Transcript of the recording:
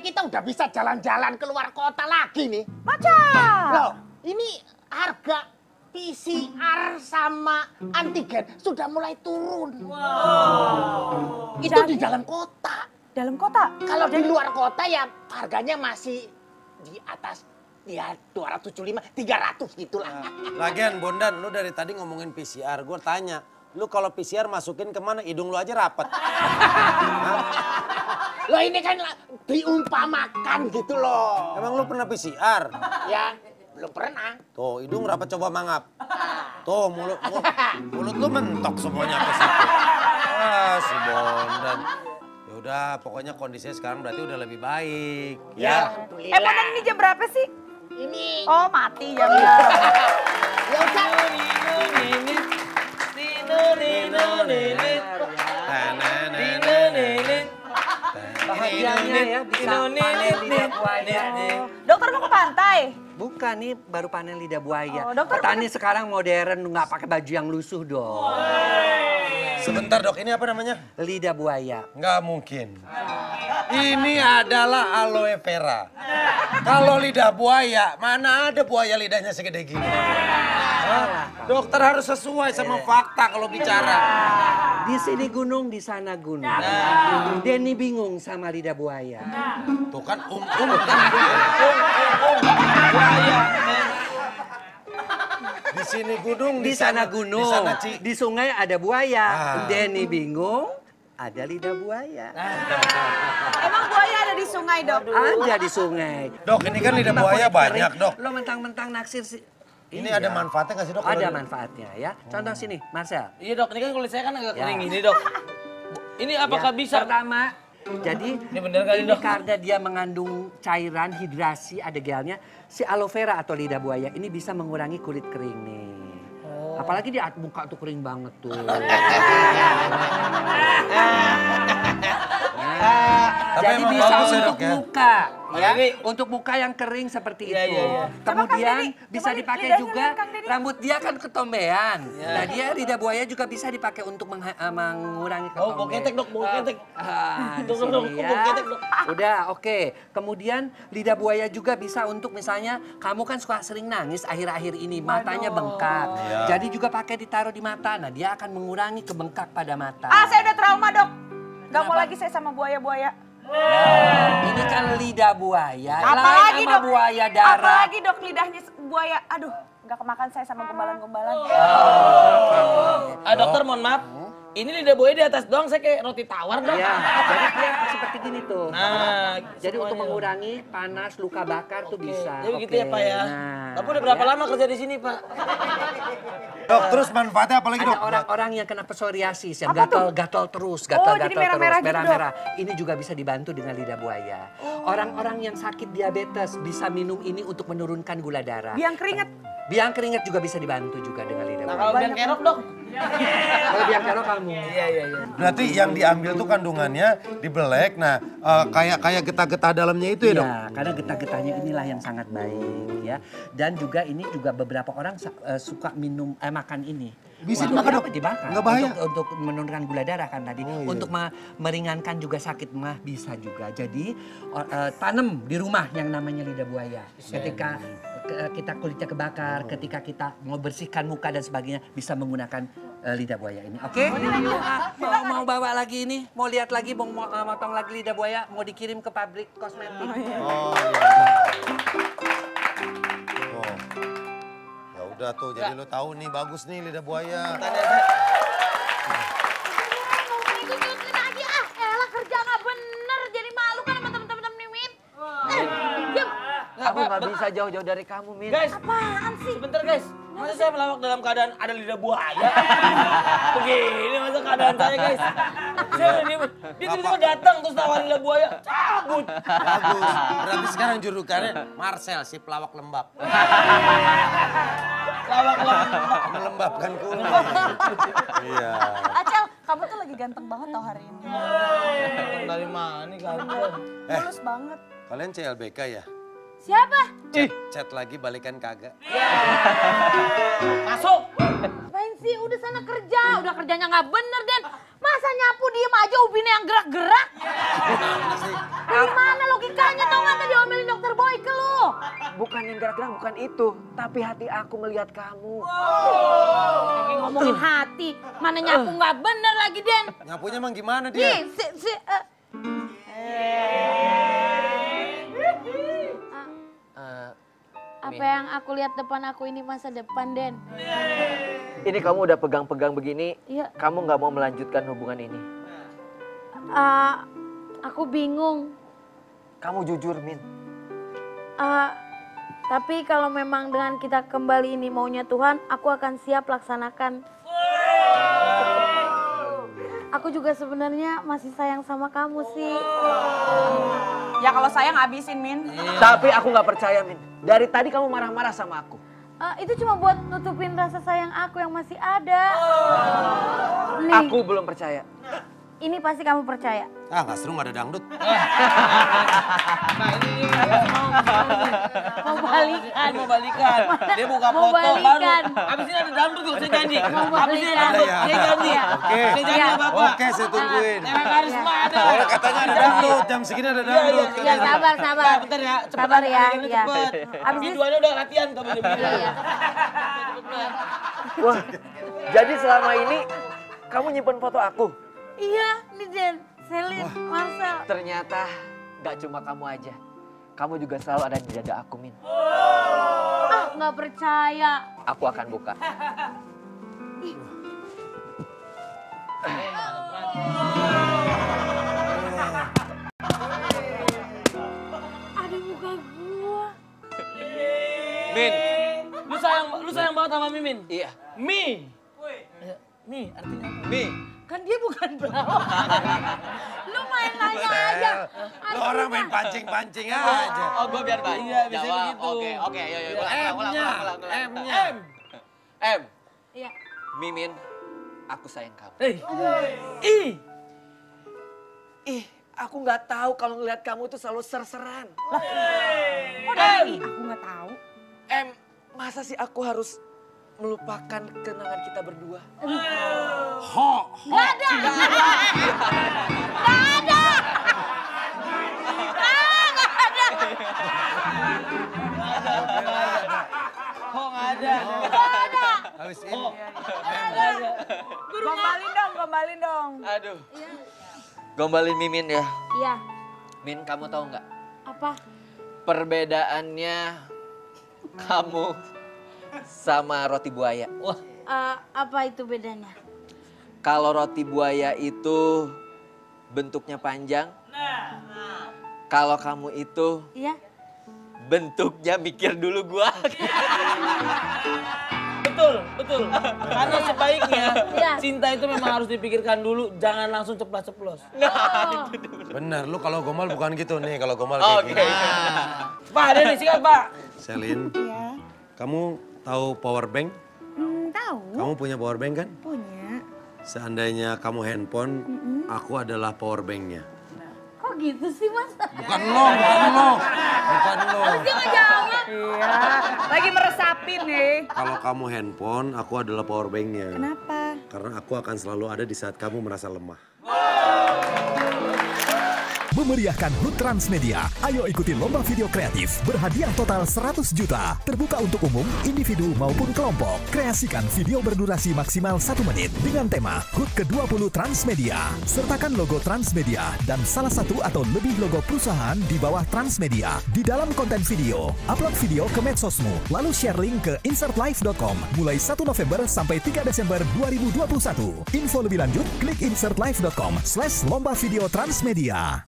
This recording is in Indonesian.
Kita udah bisa jalan-jalan keluar kota lagi nih. Macam. Loh, ini harga PCR sama antigen sudah mulai turun. Itu di dalam kota. Dalam kota. Kalau di luar kota ya harganya masih di atas ya 275, 300 gitulah. Lagian Bondan, lu dari tadi ngomongin PCR, gue tanya, lu kalau PCR masukin ke mana? Hidung lu aja rapet. Loh ini kan diumpamakan gitu loh. Emang lu pernah PCR? Ya, belum pernah. Tuh, hidung rapet coba mangap. Tuh, mulut, mulut, mulut lu mentok semuanya ke situ. Ah, si Bondan. Ya udah, pokoknya kondisinya sekarang berarti udah lebih baik. Ya. Eh, Bondan ini jam berapa sih? Ini Oh, mati jamnya. ya udah. Bahagianya ya bisa panen lidah buaya. Dokter mau ke pantai. Bukan nih baru panen lidah buaya. Oh, dokter Petani sekarang modern nggak pakai baju yang lusuh dong. Sebentar dok, ini apa namanya? Lidah buaya. Nggak mungkin. Ini adalah aloe vera. Kalau lidah buaya, mana ada buaya lidahnya segede gini? Hah? Dokter harus sesuai sama fakta kalau bicara. Di sini gunung, di sana gunung. Denny bingung sama lidah buaya. Tuh kan um um kan. Di sini gunung, Di sana gunung, Di sana ci. di sungai ada buaya. Ah. Denny bingung, ada lidah buaya. Emang buaya ada di sungai, Dok? Ada di sungai. Dok, ini kan lidah buaya banyak, Dok. Lo mentang-mentang naksir sih. Ini Iya. ada manfaatnya nggak sih, Dok? Ada manfaatnya ya. Contoh sini, Marcel. Iya dok, ini kan kulit saya kan agak Ya. kering gini dok. Ini apakah Ya, bisa? Pertama, jadi Ini bener kali, ini Dok? karena dia mengandung cairan hidrasi ada gelnya, si aloe vera atau lidah buaya ini bisa mengurangi kulit kering nih. Oh. Apalagi di muka tuh kering banget tuh. Tapi Jadi bisa bagus ya, untuk ya? muka, ya. Untuk muka yang kering seperti Iya, itu. iya, iya. Kemudian bisa dipakai juga rambut dia kan ketombean. Iya. Nah, dia lidah buaya juga bisa dipakai untuk mengha- eh, mengurangi Oh, ketombe. bau ketek dok, ketek. Ah, ya. ketek dok. Udah, oke. Kemudian lidah buaya juga bisa untuk misalnya kamu kan suka sering nangis akhir-akhir ini, matanya bengkak. Iya. Jadi juga pakai ditaruh di mata. Nah, dia akan mengurangi kebengkak pada mata. Ah, saya udah trauma, Dok. Gak mau lagi saya sama buaya-buaya. Ini kan lidah buaya, Apalagi, sama Dok? buaya darat. Apalagi, Dok, lidahnya buaya. Aduh, gak kemakan saya sama gombalan-gombalan. Ah dokter mohon maaf. Ini lidah buaya di atas doang, saya kayak roti tawar dok. Ya, jadi dia seperti gini tuh. Nah, Jadi untuk mengurangi panas, luka bakar tuh Oke, bisa. Jadi begitu Oke, ya Pak ya. nah, Bapak udah berapa ya. lama kerja di sini Pak? Dok, terus manfaatnya apa lagi, Ada Dok? orang-orang yang kena psoriasis, yang tuh? gatal-gatal terus, Oh, gatal-gatal merah-merah terus, gitu, merah-merah. Ini juga bisa dibantu dengan lidah buaya. Orang-orang yang sakit diabetes bisa minum ini untuk menurunkan gula darah. Biang keringet. Biang keringat juga bisa dibantu juga dengan lidah Nah buaya. kalau biang kerok dok? Kalau biang kerok kamu. Iya iya iya. Berarti yang diambil tuh kandungannya dibelek. Nah, eh, kayak kayak getah-getah dalamnya itu ya, Dok? Ya, karena getah-getahnya inilah yang sangat baik ya. Dan juga ini juga beberapa orang eh, suka minum eh, makan ini. Bisa Untuk dimakan? Dok? Dimakan. Nggak bahaya? Untuk, untuk menurunkan gula darah kan tadi. Oh, iya. Untuk me- meringankan juga sakit mah bisa juga. Jadi o- eh, tanam di rumah yang namanya lidah buaya. Ketika ke- kita kulitnya kebakar, ketika kita mau bersihkan muka dan sebagainya bisa menggunakan eh, lidah buaya ini. Oke? Ah, mau mau bawa lagi ini, mau lihat lagi mau mau, eh, motong lagi lidah buaya, mau dikirim ke pabrik kosmetik. Oh, iya. Oh. Ya udah tuh, jadi lo tahu nih bagus nih lidah buaya. Aku nggak bisa jauh-jauh dari kamu, Min. Guys, Apaan sih? sebentar guys. Masa saya melawak dalam keadaan ada lidah buaya? Begini masa keadaan saya guys. Saya dia, dia tiba-tiba datang terus tawarin lidah buaya. Cabut. Bagus. Berarti sekarang julukannya Marcel si pelawak lembab. Lawak lawak. Melembabkan kulit. Iya. Acel, kamu tuh lagi ganteng banget tau hari ini. Dari mana nih ganteng? Mulus banget. Kalian CLBK ya? Siapa? Chat lagi balikan kagak. Masuk. Ngapain sih? Udah sana kerja, udah kerjanya nggak bener Den. Masa nyapu diem aja ubinnya yang gerak-gerak? Gimana logikanya tau nggak tadi omelin dokter Boyke lu? Bukan yang gerak-gerak, bukan itu. Tapi hati aku melihat kamu. Kayak ngomongin hati, mana nyapu nggak bener lagi Den. Nyapunya emang gimana Nih, dia? si, si, eh, apa yang aku lihat depan aku ini masa depan Den. ini kamu udah pegang-pegang begini, Iya, kamu nggak mau melanjutkan hubungan ini. eh, aku bingung. Kamu jujur, Min. Eh, tapi kalau memang dengan kita kembali ini maunya Tuhan, aku akan siap laksanakan. Aku juga sebenarnya masih sayang sama kamu sih. Ya kalau sayang habisin, Min. Tapi aku nggak percaya, Min. Dari tadi kamu marah-marah sama aku. Eh, itu cuma buat nutupin rasa sayang aku yang masih ada. Nih, Aku belum percaya. ini pasti kamu percaya. Ah nggak seru nggak ada dangdut. balikan. mau balikan. Dia buka Mau foto baru. balikan. Abis ini ada dangdut tuh, saya janji. Abis ini ada dangdut, Ada ya? saya janji. Oke. Saya janji Iya. apa-apa. Oke, saya tungguin. Era karisma ada. Soalnya katanya ada dangdut, jam segini ada dangdut. Ya sabar, sabar. Nah, bentar ya, cepet Sabar ya, ya. cepet. Abis Ini duanya udah latihan kamu. Iya. Wah, jadi selama ini kamu nyimpen foto aku? Iya, nih Den, Selin, Marcel. Ternyata nggak cuma kamu aja. Kamu juga selalu ada di dada aku, Min. Ah, nggak percaya. Aku akan buka. Ada muka gua. Min. Lu sayang, lu sayang banget sama Mimin. Iya. Mi. Mi artinya apa? Mi. Kan dia bukan pelawak. Lu main nanya aja. Lo orang main pancing-pancing aja. Oh, gue biar baik. Iya, biasanya begitu. Oke, oke, ayo, ayo. Ulang, ulang, ulang, M-nya, ulang, ulang, ulang. M-nya. M. M. Iya. Mimin, aku sayang kamu. Eh. I. Ih, aku nggak tahu kalau ngeliat kamu tuh selalu ser-seran. Kok dari Ih, aku nggak tahu. M, masa sih aku harus melupakan kenangan kita berdua? Ho, Nggak ada. Nggak ada. Ah, nggak ada. Kok nggak ada? Nggak ada. habis ini. Nggak ada. Gombalin dong, gombalin dong. Aduh. Gombalin Mimin ya. Iya. Min, kamu tahu nggak? Apa? Perbedaannya kamu sama roti buaya. Wah, Eh, apa itu bedanya? Kalau roti buaya itu bentuknya panjang. Kalau kamu itu Iya. bentuknya mikir dulu gua. betul, betul. Karena sebaiknya Iya. cinta itu memang harus dipikirkan dulu, jangan langsung ceplas-ceplos. Oh. Bener, lu kalau gomal bukan gitu nih, kalau gomal kayak gini. Pak, ada nih sikat, Pak. Selin, kamu tahu power bank? Hmm, tahu. Kamu punya power bank kan? Punya. Seandainya kamu handphone, aku adalah power banknya. Kok gitu sih, Mas? Bukan lo, bukan lo, bukan lo. Jawab. Iya. Lagi meresapin nih. Kalau kamu handphone, aku adalah power banknya. Kenapa? Karena aku akan selalu ada di saat kamu merasa lemah. Memeriahkan HUT Transmedia. Ayo ikuti lomba video kreatif berhadiah total 100 juta. Terbuka untuk umum, individu maupun kelompok. Kreasikan video berdurasi maksimal 1 menit dengan tema HUT ke-20 Transmedia. Sertakan logo Transmedia dan salah satu atau lebih logo perusahaan di bawah Transmedia. Di dalam konten video, upload video ke medsosmu, lalu share link ke insertlife.com mulai 1 November sampai 3 Desember 2021. Info lebih lanjut, klik insertlife.com slash lomba video Transmedia.